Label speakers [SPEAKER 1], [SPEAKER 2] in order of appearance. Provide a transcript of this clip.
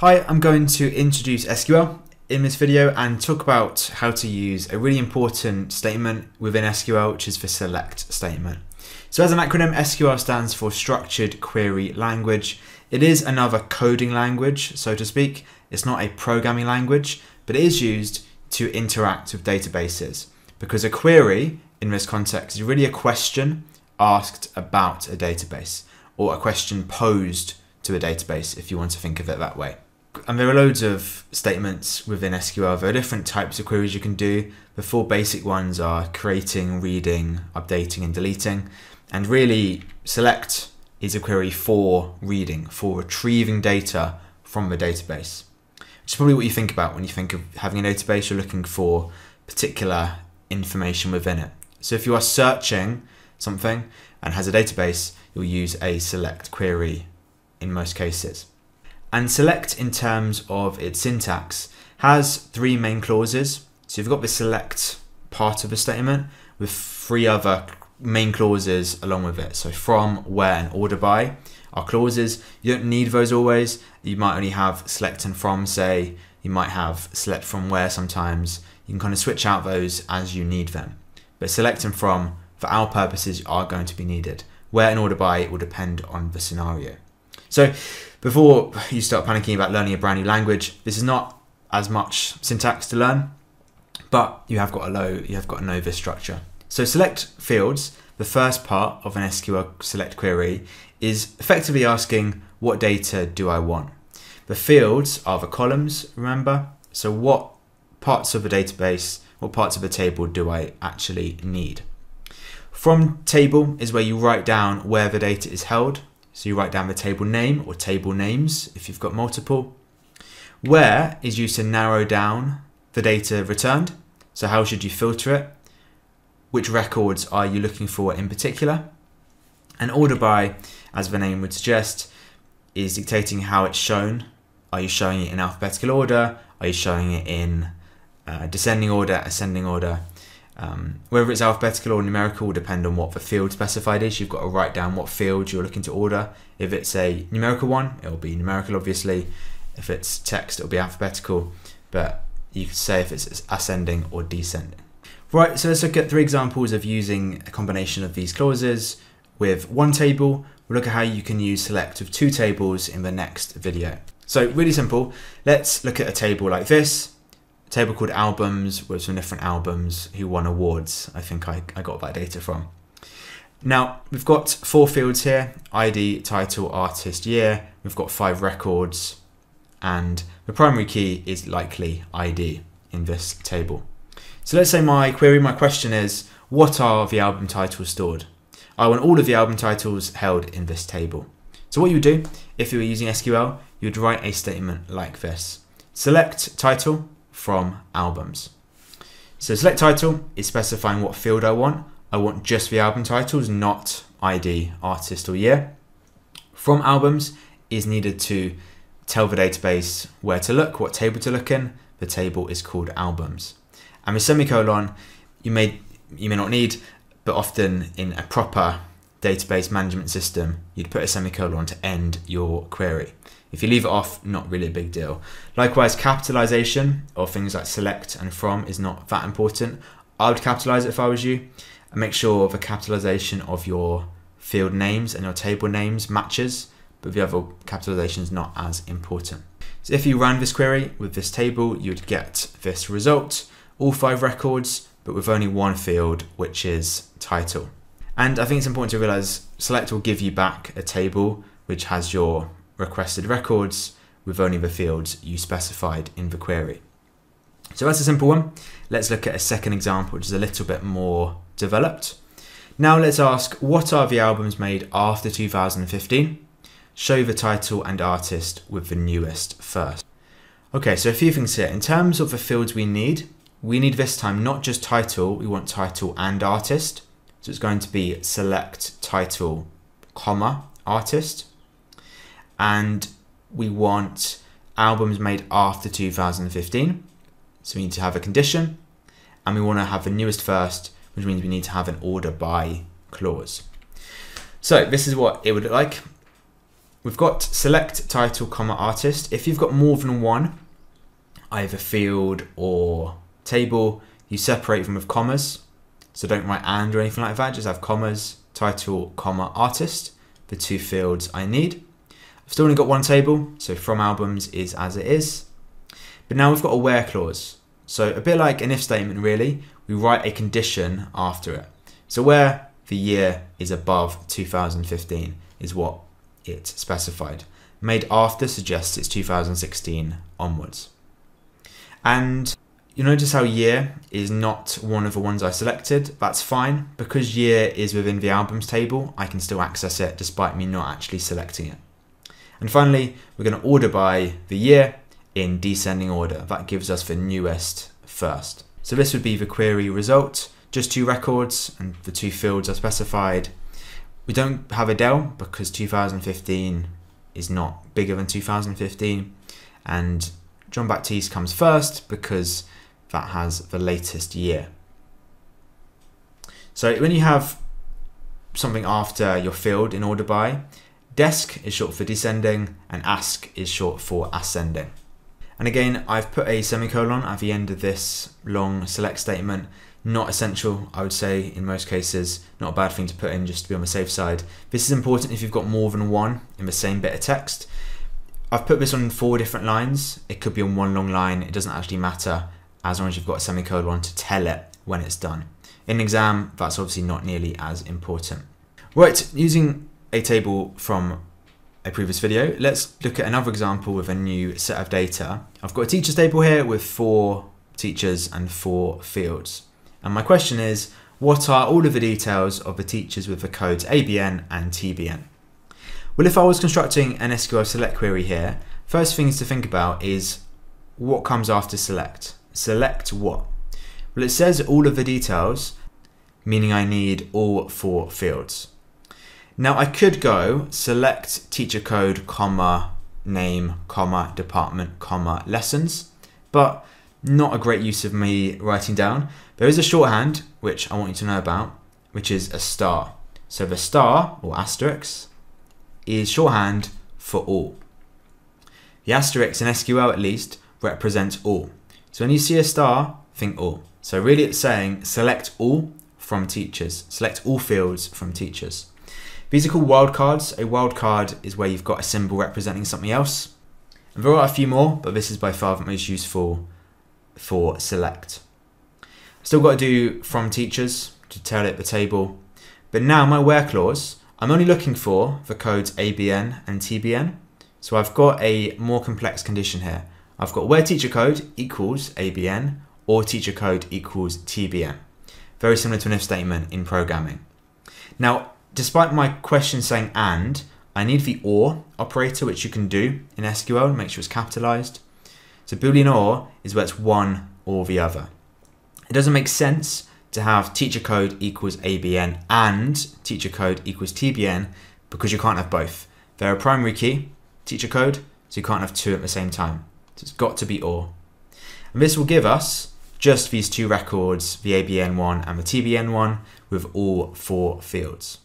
[SPEAKER 1] Hi, I'm going to introduce SQL in this video and talk about how to use a really important statement within SQL, which is the select statement. So as an acronym, SQL stands for Structured Query Language. It is another coding language, so to speak. It's not a programming language, but it is used to interact with databases because a query in this context is really a question asked about a database or a question posed to a database if you want to think of it that way. And there are loads of statements within SQL. There are different types of queries you can do. The four basic ones are creating, reading, updating, and deleting. And really, select is a query for reading, for retrieving data from the database. Which is probably what you think about when you think of having a database, you're looking for particular information within it. So if you are searching something and has a database, you'll use a select query in most cases. And select in terms of its syntax has three main clauses. So you've got the select part of the statement with three other main clauses along with it. So from, where, and order by are clauses. You don't need those always. You might only have select and from, say. You might have select from where sometimes. You can kind of switch out those as you need them. But select and from, for our purposes, are going to be needed. Where and order by it will depend on the scenario. So before you start panicking about learning a brand new language, this is not as much syntax to learn, but you have got a low, you have got know this structure. So select fields, the first part of an SQL select query is effectively asking what data do I want? The fields are the columns, remember? So what parts of a database, what parts of a table do I actually need? From table is where you write down where the data is held. So you write down the table name or table names if you've got multiple. Where is used to narrow down the data returned. So how should you filter it? Which records are you looking for in particular? And order by, as the name would suggest, is dictating how it's shown. Are you showing it in alphabetical order? Are you showing it in uh, descending order, ascending order? Um, whether it's alphabetical or numerical will depend on what the field specified is. You've got to write down what field you're looking to order. If it's a numerical one, it'll be numerical, obviously. If it's text, it'll be alphabetical. But you could say if it's ascending or descending. Right, so let's look at three examples of using a combination of these clauses with one table. We'll look at how you can use select with two tables in the next video. So really simple. Let's look at a table like this table called albums with some different albums who won awards. I think I, I got that data from. Now we've got four fields here, ID, title, artist, year. We've got five records and the primary key is likely ID in this table. So let's say my query, my question is, what are the album titles stored? I want all of the album titles held in this table. So what you would do, if you were using SQL, you'd write a statement like this. Select title from albums. So select title is specifying what field I want. I want just the album titles, not ID, artist or year. From albums is needed to tell the database where to look, what table to look in. The table is called albums. And with semicolon, you may you may not need, but often in a proper database management system, you'd put a semicolon to end your query. If you leave it off, not really a big deal. Likewise, capitalization of things like select and from is not that important. I would capitalize it if I was you. And make sure the capitalization of your field names and your table names matches, but the other capitalization is not as important. So if you ran this query with this table, you'd get this result, all five records, but with only one field, which is title. And I think it's important to realize select will give you back a table which has your requested records with only the fields you specified in the query. So that's a simple one. Let's look at a second example, which is a little bit more developed. Now let's ask, what are the albums made after 2015? Show the title and artist with the newest first. Okay, so a few things here. In terms of the fields we need, we need this time not just title, we want title and artist. So it's going to be select title, comma, artist and we want albums made after 2015. So we need to have a condition and we want to have the newest first, which means we need to have an order by clause. So this is what it would look like. we've got select title, comma artist. If you've got more than one, either field or table, you separate them with commas. So don't write and or anything like that, just have commas, title, comma, artist, the two fields I need. I've still only got one table, so from albums is as it is. But now we've got a where clause. So a bit like an if statement really, we write a condition after it. So where the year is above 2015 is what it specified. Made after suggests it's 2016 onwards. And you notice how year is not one of the ones I selected. That's fine. Because year is within the albums table, I can still access it despite me not actually selecting it. And finally, we're going to order by the year in descending order. That gives us the newest first. So this would be the query result, just two records and the two fields are specified. We don't have Adele because 2015 is not bigger than 2015 and Jon Batiste comes first because that has the latest year. So when you have something after your field in order by, desc is short for descending and asc is short for ascending. And again, I've put a semicolon at the end of this long select statement. Not essential, I would say, in most cases. Not a bad thing to put in just to be on the safe side. This is important if you've got more than one in the same bit of text. I've put this on four different lines. It could be on one long line. It doesn't actually matter as long as you've got a semicolon to tell it when it's done. In an exam, that's obviously not nearly as important. Right, using a table from a previous video, let's look at another example with a new set of data. I've got a teachers table here with four teachers and four fields. And my question is, what are all of the details of the teachers with the codes ABN and TBN? Well, if I was constructing an SQL select query here, first things to think about is what comes after select select what? Well, it says all of the details, meaning I need all four fields. Now I could go select teacher code, comma, name, comma, department, comma, lessons, but not a great use of me writing down. There is a shorthand, which I want you to know about, which is a star. So the star, or asterisk, is shorthand for all. The asterisk in SQL at least represents all. So when you see a star, think all. So really it's saying select all from teachers. Select all fields from teachers. These are called wildcards. A wildcard is where you've got a symbol representing something else. And there are a few more, but this is by far the most useful for select. Still got to do from teachers to tell it the table. But now my where clause, I'm only looking for the codes ABN and TBN. So I've got a more complex condition here. I've got where teacher code equals ABN or teacher code equals TBN. Very similar to an if statement in programming. Now, despite my question saying and, I need the OR operator, which you can do in SQL, make sure it's capitalized. So Boolean OR is where it's one or the other. It doesn't make sense to have teacher code equals ABN and teacher code equals TBN because you can't have both. They're a primary key, teacher code, so you can't have two at the same time. So it's got to be OR. And this will give us just these two records, the ABN one and the TBN one, with all four fields.